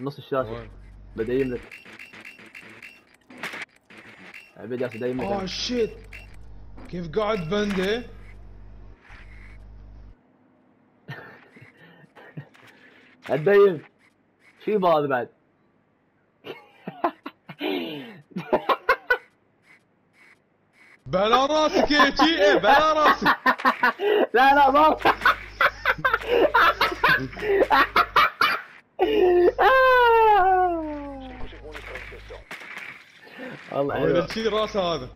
نص الشاشة؟ بديم لك. عبيد ياسر دايم آه لك شيت كيف قاعد بنده الدايم شو يبغى هذا بعد. بلا راسك يا شي. إيه بلا راسك. لا لا ما. والله. الشي رأسه هذا